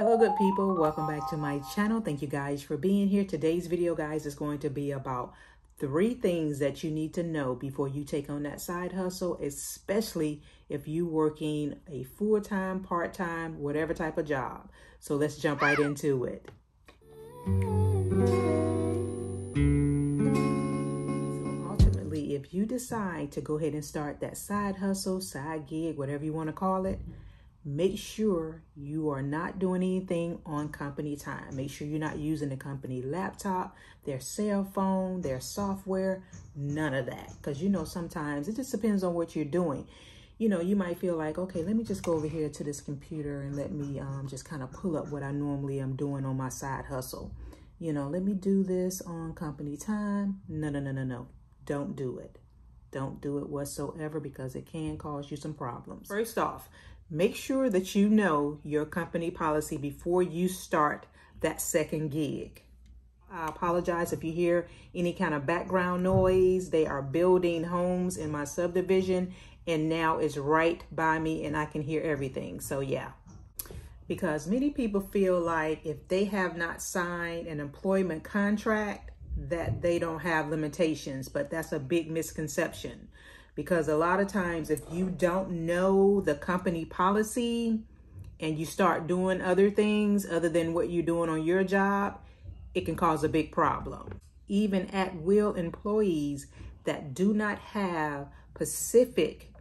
Hello good people, welcome back to my channel. Thank you guys for being here. Today's video guys is going to be about three things that you need to know before you take on that side hustle, especially if you working a full-time, part-time, whatever type of job. So let's jump right into it. So ultimately, if you decide to go ahead and start that side hustle, side gig, whatever you want to call it, make sure you are not doing anything on company time. Make sure you're not using the company laptop, their cell phone, their software, none of that. Because you know, sometimes it just depends on what you're doing. You know, you might feel like, okay, let me just go over here to this computer and let me um, just kind of pull up what I normally am doing on my side hustle. You know, let me do this on company time. No, no, no, no, no. Don't do it. Don't do it whatsoever because it can cause you some problems. First off, Make sure that you know your company policy before you start that second gig. I apologize if you hear any kind of background noise. They are building homes in my subdivision and now it's right by me and I can hear everything. So yeah, because many people feel like if they have not signed an employment contract that they don't have limitations, but that's a big misconception because a lot of times if you don't know the company policy and you start doing other things other than what you're doing on your job, it can cause a big problem. Even at will employees that do not have specific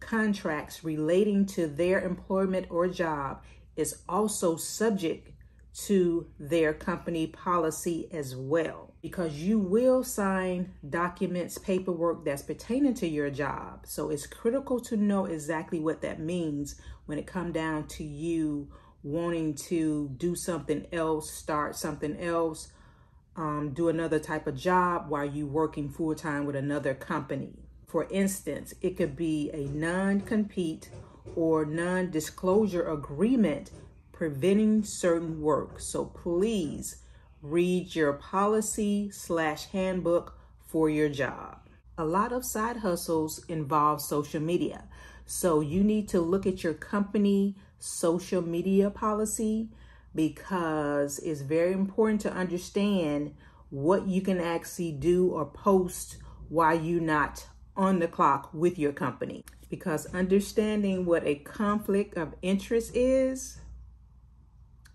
contracts relating to their employment or job is also subject to their company policy as well because you will sign documents, paperwork that's pertaining to your job. So it's critical to know exactly what that means when it come down to you wanting to do something else, start something else, um, do another type of job while you working full-time with another company. For instance, it could be a non-compete or non-disclosure agreement preventing certain work. So please read your policy slash handbook for your job. A lot of side hustles involve social media. So you need to look at your company social media policy because it's very important to understand what you can actually do or post while you're not on the clock with your company. Because understanding what a conflict of interest is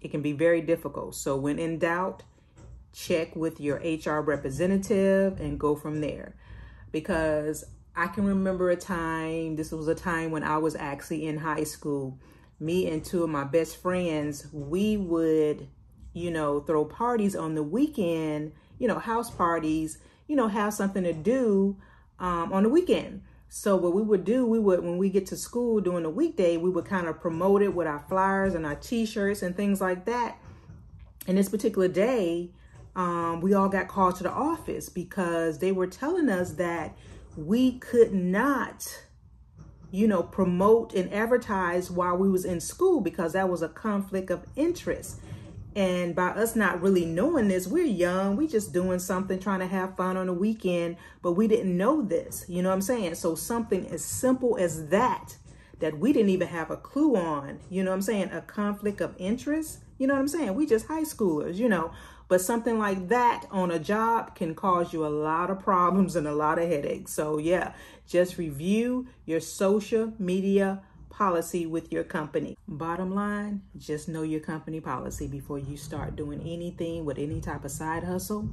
it can be very difficult. So when in doubt, check with your HR representative and go from there. Because I can remember a time, this was a time when I was actually in high school. Me and two of my best friends, we would, you know, throw parties on the weekend, you know, house parties, you know, have something to do um, on the weekend. So what we would do, we would, when we get to school during the weekday, we would kind of promote it with our flyers and our t-shirts and things like that. And this particular day, um, we all got called to the office because they were telling us that we could not, you know, promote and advertise while we was in school because that was a conflict of interest. And by us not really knowing this, we're young, we just doing something, trying to have fun on the weekend, but we didn't know this. You know what I'm saying? So something as simple as that, that we didn't even have a clue on, you know what I'm saying? A conflict of interest, you know what I'm saying? We just high schoolers, you know, but something like that on a job can cause you a lot of problems and a lot of headaches. So yeah, just review your social media policy with your company. Bottom line, just know your company policy before you start doing anything with any type of side hustle.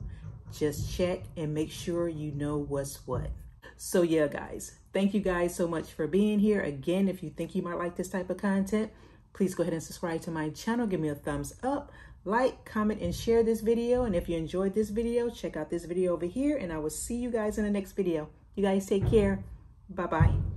Just check and make sure you know what's what. So yeah, guys, thank you guys so much for being here. Again, if you think you might like this type of content, please go ahead and subscribe to my channel. Give me a thumbs up, like, comment, and share this video. And if you enjoyed this video, check out this video over here. And I will see you guys in the next video. You guys take care. Bye-bye.